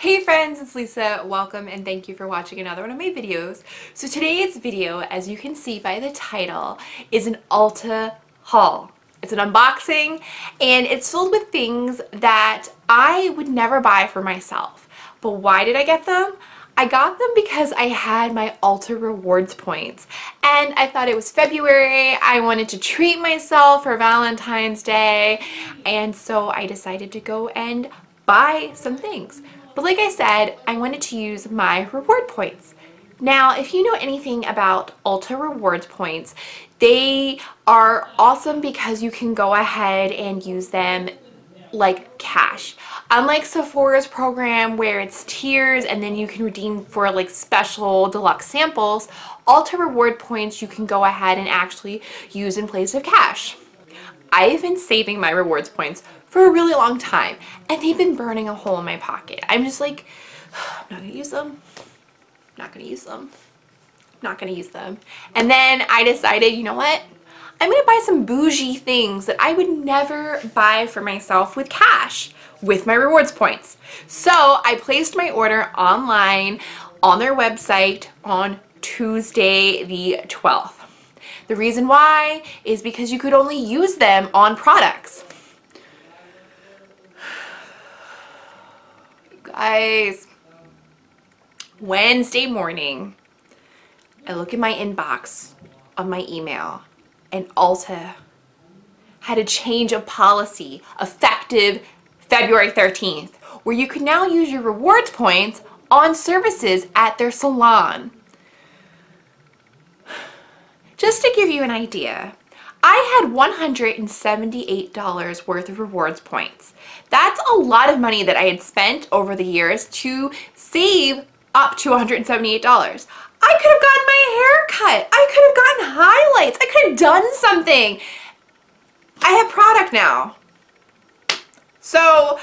Hey friends, it's Lisa. Welcome and thank you for watching another one of my videos. So today's video, as you can see by the title, is an Ulta haul. It's an unboxing and it's filled with things that I would never buy for myself. But why did I get them? I got them because I had my Ulta rewards points and I thought it was February. I wanted to treat myself for Valentine's Day and so I decided to go and buy some things. But like I said, I wanted to use my reward points. Now, if you know anything about Ulta rewards points, they are awesome because you can go ahead and use them like cash. Unlike Sephora's program where it's tiers and then you can redeem for like special deluxe samples, Ulta reward points you can go ahead and actually use in place of cash. I've been saving my rewards points for a really long time and they've been burning a hole in my pocket. I'm just like, I'm not gonna use them. I'm not gonna use them. I'm not gonna use them. And then I decided, you know what? I'm gonna buy some bougie things that I would never buy for myself with cash with my rewards points. So I placed my order online on their website on Tuesday the 12th. The reason why is because you could only use them on products. You guys, Wednesday morning, I look in my inbox on my email and Ulta had a change of policy effective February 13th, where you can now use your rewards points on services at their salon. Just to give you an idea, I had $178 worth of rewards points. That's a lot of money that I had spent over the years to save up to $178. I could have gotten my hair cut. I could have gotten highlights. I could have done something. I have product now. So,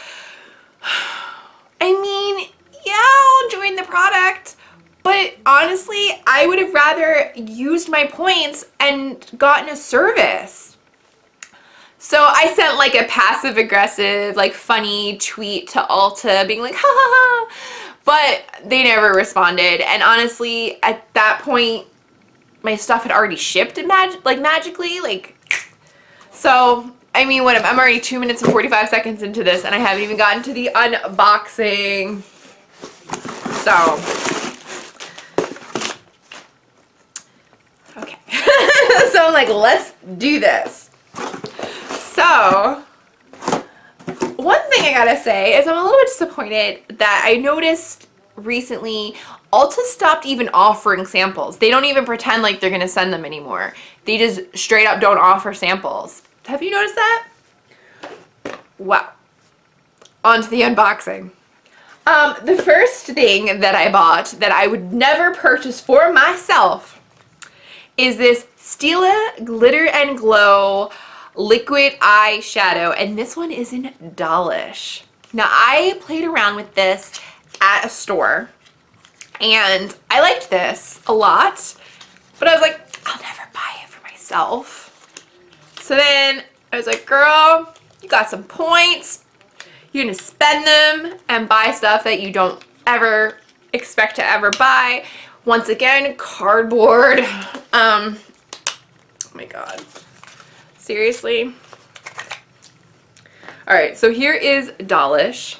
I mean, yeah, I'll join the product, but honestly, I would have rather used my points and gotten a service. So I sent like a passive aggressive, like funny tweet to Ulta being like, ha ha ha, but they never responded. And honestly, at that point, my stuff had already shipped mag like magically, like, so I mean, what, I'm already 2 minutes and 45 seconds into this and I haven't even gotten to the unboxing. So, okay. so I'm like, let's do this. So, one thing I gotta say is I'm a little bit disappointed that I noticed recently Ulta stopped even offering samples. They don't even pretend like they're gonna send them anymore. They just straight up don't offer samples. Have you noticed that? Wow. On to the unboxing. Um, the first thing that I bought that I would never purchase for myself is this Stila Glitter and Glow liquid eyeshadow and this one is in Dollish. Now I played around with this at a store and I liked this a lot but I was like I'll never buy it for myself so then I was like, girl, you got some points. You're going to spend them and buy stuff that you don't ever expect to ever buy. Once again, cardboard. Um, oh my God. Seriously? All right, so here is Dollish.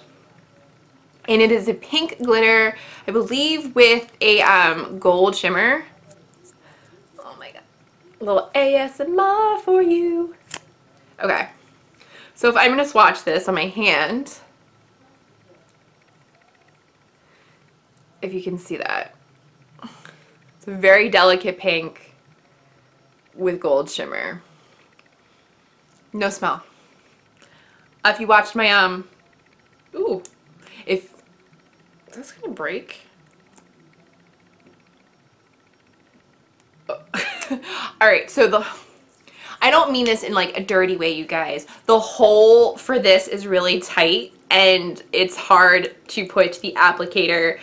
And it is a pink glitter, I believe with a um, gold shimmer Oh my god. A little ASMR for you. Okay. So if I'm going to swatch this on my hand, if you can see that. It's a very delicate pink with gold shimmer. No smell. If you watched my, um, ooh, if, that's gonna break. All right, so the, I don't mean this in like a dirty way, you guys. The hole for this is really tight and it's hard to put the applicator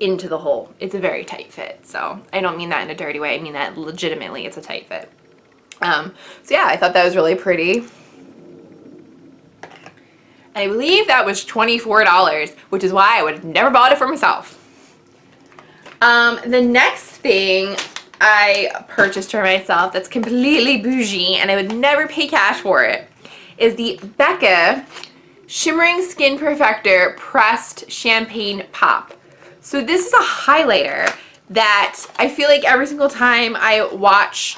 into the hole. It's a very tight fit. So I don't mean that in a dirty way. I mean that legitimately it's a tight fit. Um, so yeah, I thought that was really pretty. I believe that was $24, which is why I would have never bought it for myself. Um, the next thing I purchased for myself that's completely bougie and I would never pay cash for it is the Becca Shimmering Skin Perfector Pressed Champagne Pop. So this is a highlighter that I feel like every single time I watch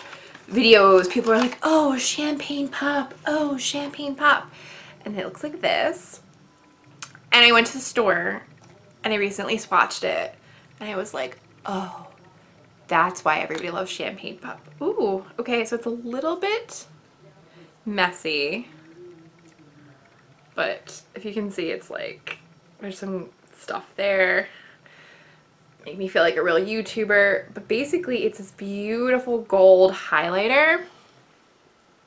videos, people are like, oh, champagne pop, oh, champagne pop. And it looks like this. And I went to the store and I recently swatched it and I was like, oh, that's why everybody loves champagne pop. Ooh, okay, so it's a little bit messy. But if you can see, it's like, there's some stuff there make me feel like a real YouTuber. But basically it's this beautiful gold highlighter.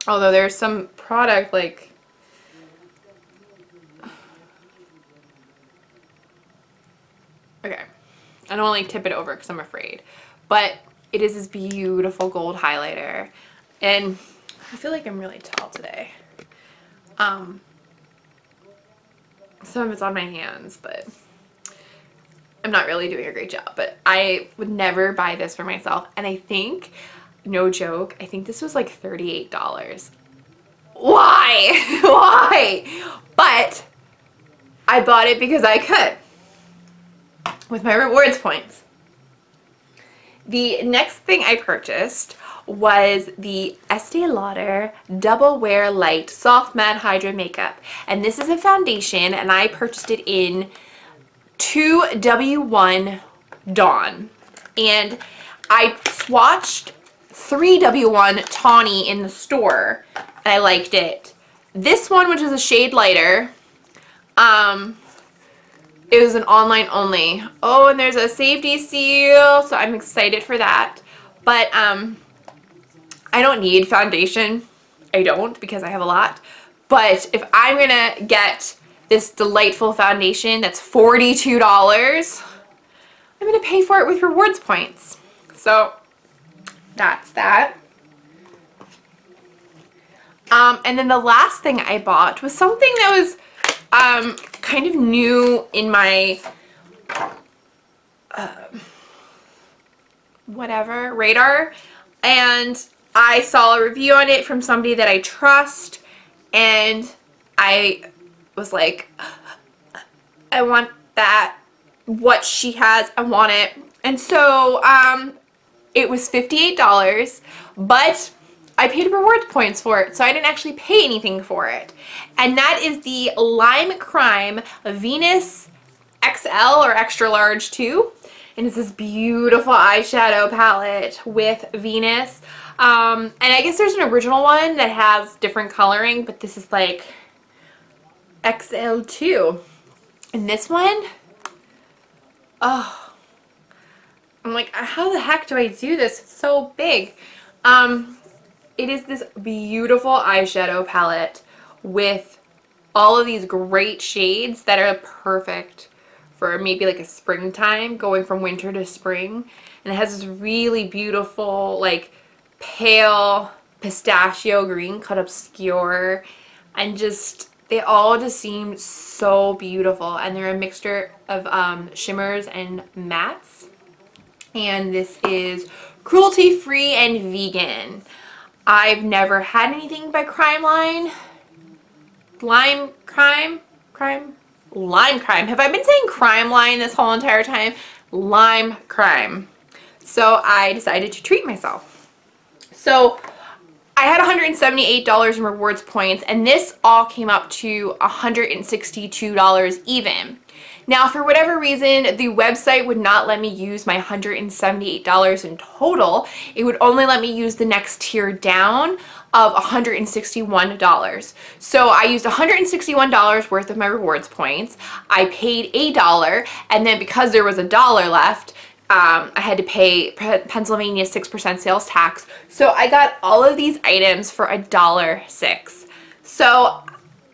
Although there's some product like Okay. I don't want to like tip it over because I'm afraid. But it is this beautiful gold highlighter. And I feel like I'm really tall today. Um, some of it's on my hands, but I'm not really doing a great job, but I would never buy this for myself. And I think, no joke, I think this was like $38. Why? Why? But I bought it because I could with my rewards points. The next thing I purchased was the Estee Lauder Double Wear Light Soft Matte Hydra Makeup. And this is a foundation and I purchased it in 2W1 Dawn. And I swatched 3W1 Tawny in the store and I liked it. This one, which is a shade lighter, um, it was an online only. Oh, and there's a safety seal, so I'm excited for that. But um, I don't need foundation. I don't because I have a lot. But if I'm going to get this delightful foundation that's $42. I'm going to pay for it with rewards points. So that's that. Um, and then the last thing I bought was something that was um, kind of new in my uh, whatever radar and I saw a review on it from somebody that I trust and I was like, I want that, what she has, I want it. And so um, it was $58, but I paid reward points for it, so I didn't actually pay anything for it. And that is the Lime Crime Venus XL or extra large too. And it's this beautiful eyeshadow palette with Venus. Um, and I guess there's an original one that has different coloring, but this is like XL2. And this one, oh, I'm like, how the heck do I do this? It's so big. Um, it is this beautiful eyeshadow palette with all of these great shades that are perfect for maybe like a springtime going from winter to spring and it has this really beautiful like pale pistachio green cut obscure and just they all just seem so beautiful and they're a mixture of um, shimmers and mattes. And this is cruelty free and vegan. I've never had anything by Crime Line. Lime Crime? Crime? Lime Crime. Have I been saying Crime Line this whole entire time? Lime Crime. So I decided to treat myself. So I had $178 in rewards points and this all came up to $162 even. Now for whatever reason the website would not let me use my $178 in total. It would only let me use the next tier down of $161. So I used $161 worth of my rewards points. I paid a dollar and then because there was a dollar left um, I had to pay Pennsylvania 6% sales tax. So I got all of these items for a dollar six. So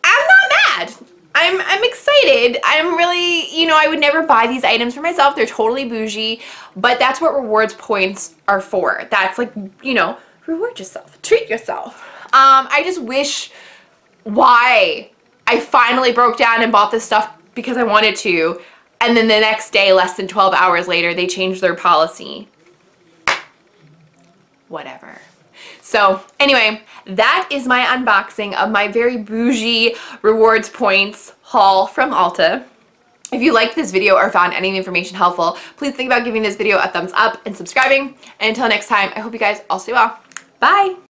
I'm not mad. I'm, I'm excited. I'm really, you know, I would never buy these items for myself. They're totally bougie, but that's what rewards points are for. That's like, you know, reward yourself, treat yourself. Um, I just wish why I finally broke down and bought this stuff because I wanted to. And then the next day, less than 12 hours later, they changed their policy. Whatever. So anyway, that is my unboxing of my very bougie rewards points haul from Ulta. If you liked this video or found any information helpful, please think about giving this video a thumbs up and subscribing. And until next time, I hope you guys all stay well. Bye!